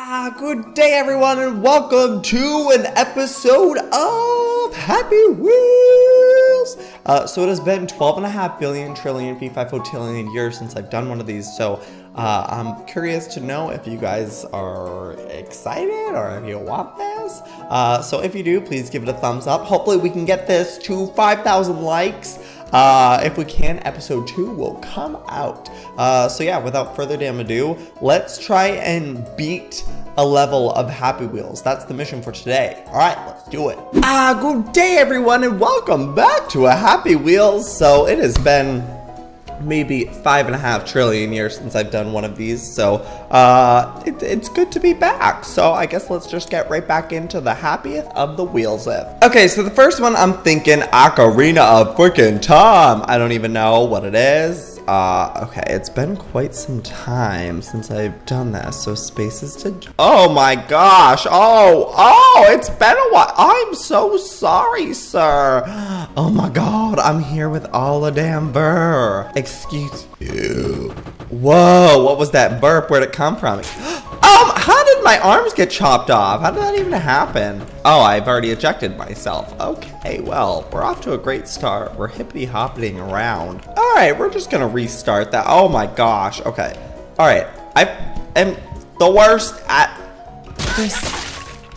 Ah, good day everyone and welcome to an episode of Happy Wheels! Uh, so it has been 12 and a half billion trillion p5 years since I've done one of these, so uh, I'm curious to know if you guys are excited or if you want this. Uh, so if you do, please give it a thumbs up. Hopefully we can get this to 5,000 likes. Uh, if we can, episode two will come out. Uh, so yeah, without further damn ado, let's try and beat a level of Happy Wheels. That's the mission for today. All right, let's do it. Ah, good day everyone and welcome back to a Happy Wheels. So it has been maybe five and a half trillion years since I've done one of these. So uh, it, it's good to be back. So I guess let's just get right back into the happiest of the wheels if. Okay, so the first one I'm thinking Ocarina of freaking Time. I don't even know what it is. Uh, okay, it's been quite some time since I've done this. So spaces to. Oh my gosh. Oh, oh, it's been a while. I'm so sorry, sir. Oh my god, I'm here with all the damn burr. Excuse you. Whoa, what was that burp? Where'd it come from? Um, how did my arms get chopped off? How did that even happen? Oh, I've already ejected myself. Okay, well, we're off to a great start. We're hippity hopping around. All right, we're just gonna restart that. Oh my gosh. Okay. All right. I am the worst at this.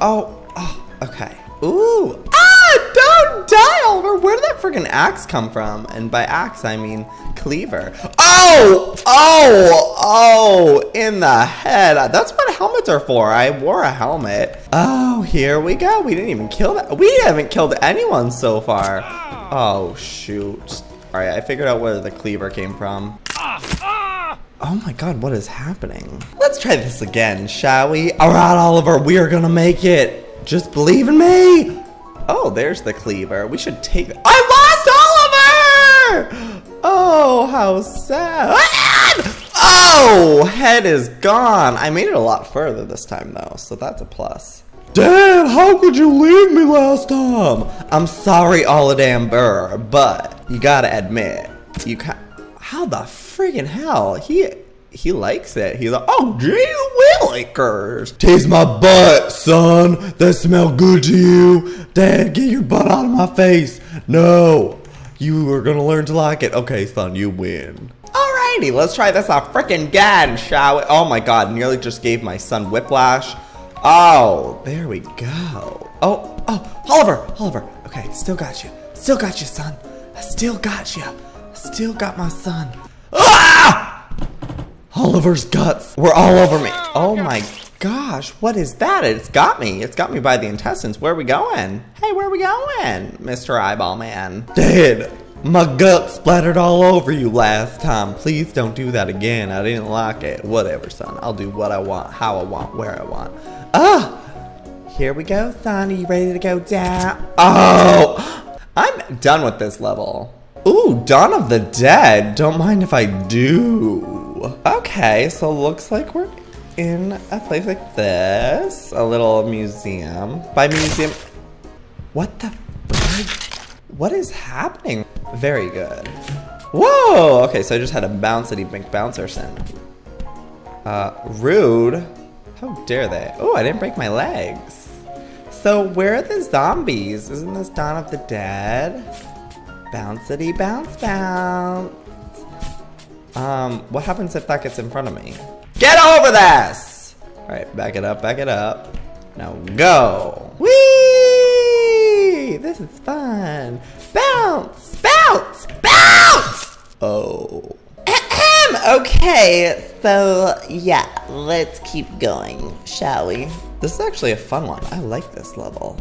Oh. Oh. Okay. Ooh. Ah! Don't die, Oliver. Where did that freaking axe come from? And by axe, I mean cleaver. Oh! Oh! Oh! In the head. That's what helmets are for. I wore a helmet. Oh, here we go. We didn't even kill that. We haven't killed anyone so far. Oh, shoot. All right, I figured out where the cleaver came from. Oh my god, what is happening? Let's try this again, shall we? All right, Oliver, we are gonna make it. Just believe in me. Oh, there's the cleaver. We should take. I lost Oliver! Oh, how sad. Ah! Oh, head is gone. I made it a lot further this time though, so that's a plus. Dad, how could you leave me last time? I'm sorry, Oladam Burr, but you gotta admit, you can How the friggin' hell? He he likes it. He's like, oh, gee willikers. Taste my butt, son. That smell good to you. Dad, get your butt out of my face. No, you are gonna learn to like it. Okay, son, you win. Alrighty, let's try this uh, a freaking again, shall we? Oh my god, nearly just gave my son whiplash. Oh, there we go. Oh, oh, Oliver, Oliver. Okay, still got you. Still got you, son. I still got you. I Still got my son. Ah! Oliver's guts were all over me. Oh my gosh, what is that? It's got me. It's got me by the intestines. Where are we going? Hey, where are we going, Mr. Eyeball Man? Dad, my gut splattered all over you last time. Please don't do that again. I didn't like it. Whatever, son. I'll do what I want, how I want, where I want. Ah! Here we go, son. Are you ready to go down? Oh! I'm done with this level. Ooh, Dawn of the Dead. Don't mind if I do. Okay, so looks like we're in a place like this. A little museum. By museum... What the... What is happening? Very good. Whoa! Okay, so I just had a bouncy big bouncerson. Uh, rude. How dare they? Oh, I didn't break my legs. So where are the zombies? Isn't this Dawn of the Dead? Bouncity bounce bounce. Um, what happens if that gets in front of me? Get over this! Alright, back it up, back it up. Now go! Whee! This is fun. Bounce! Bounce! Bounce! Oh. Ahem. Okay, so yeah, let's keep going, shall we? This is actually a fun one. I like this level.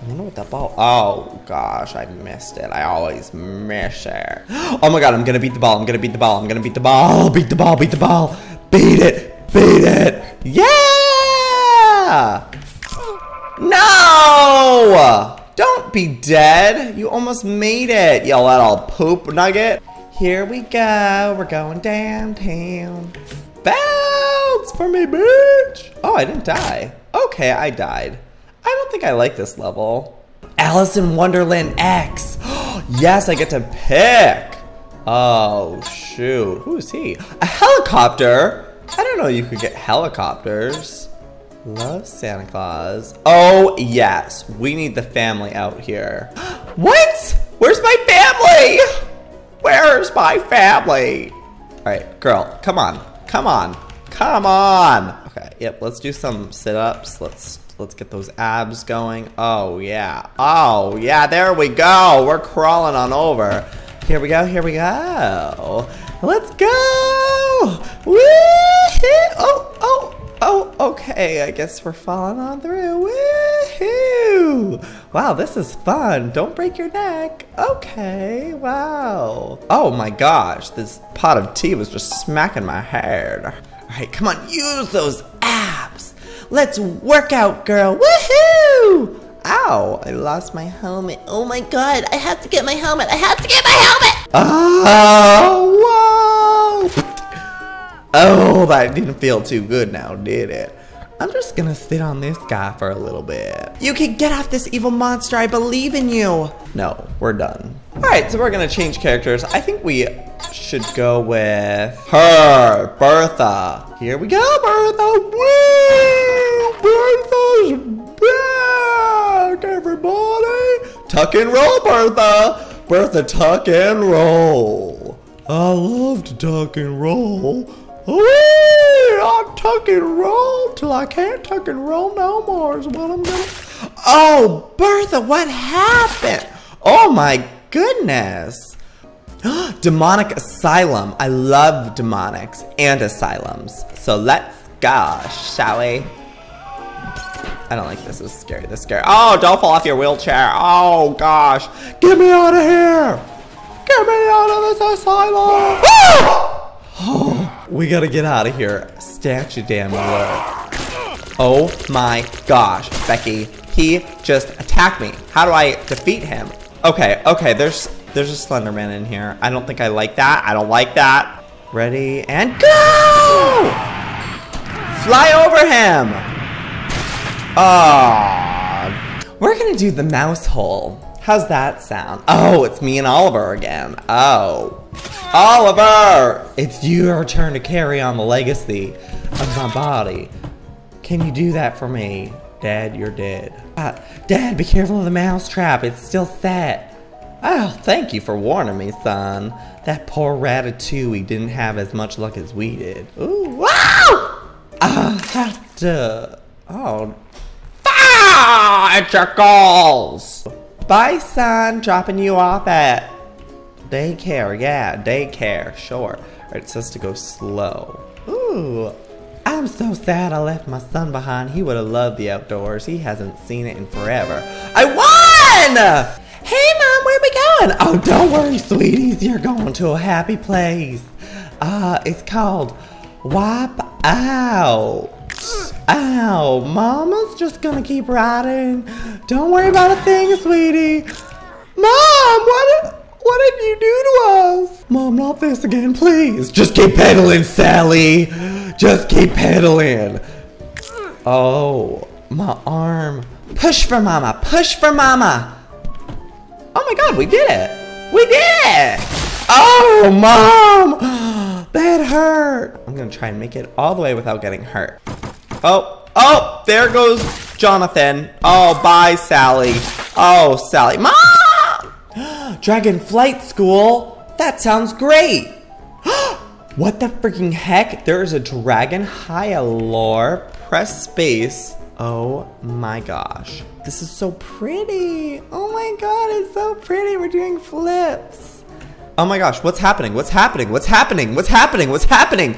I don't know what that ball. Oh gosh, I missed it. I always miss it. Oh my god, I'm gonna beat the ball. I'm gonna beat the ball. I'm gonna beat the ball. Beat the ball. Beat the ball. Beat it. Beat it. Yeah. Be dead. You almost made it, y'all little poop nugget. Here we go. We're going downtown. Bounce for me, bitch. Oh, I didn't die. Okay, I died. I don't think I like this level. Alice in Wonderland X. yes, I get to pick. Oh, shoot. Who is he? A helicopter? I don't know you could get helicopters. Love Santa Claus. Oh, yes. We need the family out here. What? Where's my family? Where's my family? All right, girl, come on. Come on. Come on. Okay, yep, let's do some sit-ups. Let's let's get those abs going. Oh, yeah. Oh, yeah, there we go. We're crawling on over. Here we go, here we go. Let's go! Woo! Oh, oh, oh, okay. I guess we're falling on through. Woohoo! Wow, this is fun. Don't break your neck. Okay, wow. Oh my gosh, this pot of tea was just smacking my head. All right, come on, use those abs. Let's work out, girl. Woohoo! Ow, I lost my helmet. Oh my god, I have to get my helmet. I have to get my helmet! Oh! Oh, that didn't feel too good now, did it? I'm just gonna sit on this guy for a little bit. You can get off this evil monster, I believe in you. No, we're done. All right, so we're gonna change characters. I think we should go with her, Bertha. Here we go, Bertha. Woo! Bertha's back, everybody. Tuck and roll, Bertha. Bertha, tuck and roll. I love to tuck and roll. I'll tuck and roll till I can't tuck and roll no more is what I'm gonna... Oh, Bertha, what happened? Oh my goodness. Demonic Asylum. I love demonics and asylums. So let's go, shall we? I don't like this. This is scary. This is scary. Oh, don't fall off your wheelchair. Oh, gosh. Get me out of here. Get me out of this asylum. We gotta get out of here. Statue damn wood. Oh my gosh, Becky. He just attacked me. How do I defeat him? Okay, okay, there's there's a Slenderman in here. I don't think I like that. I don't like that. Ready and go! Fly over him! Oh, we're gonna do the mouse hole. How's that sound? Oh, it's me and Oliver again. Oh. Oliver! It's your turn to carry on the legacy of my body. Can you do that for me? Dad, you're dead. Uh, Dad, be careful of the mouse trap. It's still set. Oh, thank you for warning me, son. That poor Ratatouille didn't have as much luck as we did. Ooh, wow! I have to... Oh. Ah! It's your goals! Bye, son. Dropping you off at daycare. Yeah, daycare. Sure. It says to go slow. Ooh. I'm so sad I left my son behind. He would have loved the outdoors. He hasn't seen it in forever. I won! Hey, Mom, where are we going? Oh, don't worry, sweeties. You're going to a happy place. Uh, it's called Wipe Out. Ow, Mama's just gonna keep riding. Don't worry about a thing, sweetie. Mom, what, what did you do to us? Mom, not this again, please. Just keep pedaling, Sally. Just keep pedaling. Oh, my arm. Push for Mama, push for Mama. Oh my God, we did it. We did it. Oh, Mom. That hurt. I'm gonna try and make it all the way without getting hurt. Oh, oh, there goes Jonathan. Oh, bye, Sally. Oh, Sally. Mom! Dragon Flight School? That sounds great. what the freaking heck? There's a dragon Hyalore. Press space. Oh my gosh. This is so pretty. Oh my god, it's so pretty. We're doing flips. Oh my gosh, what's happening? What's happening? What's happening? What's happening? What's happening?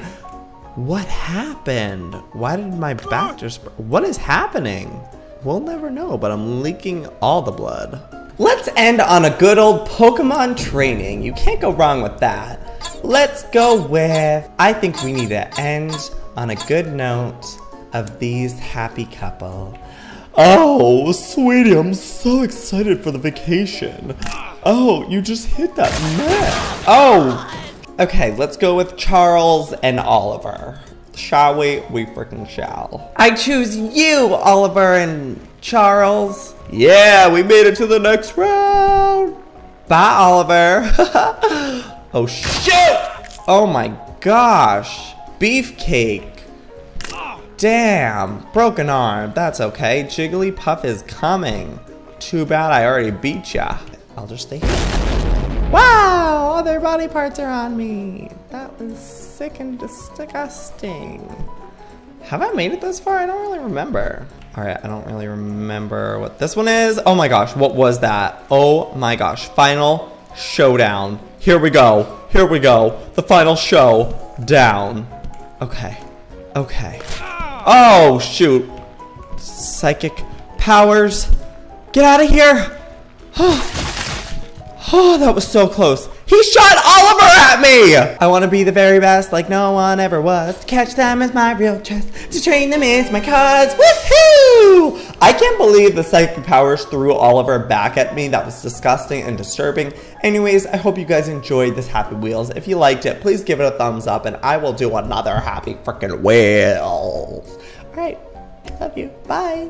What happened? Why did my back just... What is happening? We'll never know, but I'm leaking all the blood. Let's end on a good old Pokemon training. You can't go wrong with that. Let's go with... I think we need to end on a good note of these happy couple. Oh, sweetie, I'm so excited for the vacation. Oh, you just hit that net. Oh, Okay, let's go with Charles and Oliver. Shall we? We freaking shall. I choose you, Oliver and Charles. Yeah, we made it to the next round. Bye, Oliver. oh, shit! Oh my gosh. Beefcake. Damn, broken arm. That's okay. Jigglypuff is coming. Too bad I already beat ya. I'll just stay here. Wow, other body parts are on me. That was sick and disgusting. Have I made it this far? I don't really remember. All right, I don't really remember what this one is. Oh my gosh, what was that? Oh my gosh, final showdown. Here we go, here we go. The final show down. Okay, okay. Oh shoot. Psychic powers. Get out of here. Oh, that was so close. He shot Oliver at me! I want to be the very best like no one ever was. To catch them is my real chest. To train them is my cause. Woohoo! I can't believe the psychic powers threw Oliver back at me. That was disgusting and disturbing. Anyways, I hope you guys enjoyed this Happy Wheels. If you liked it, please give it a thumbs up and I will do another Happy freaking Wheels. Alright, love you. Bye.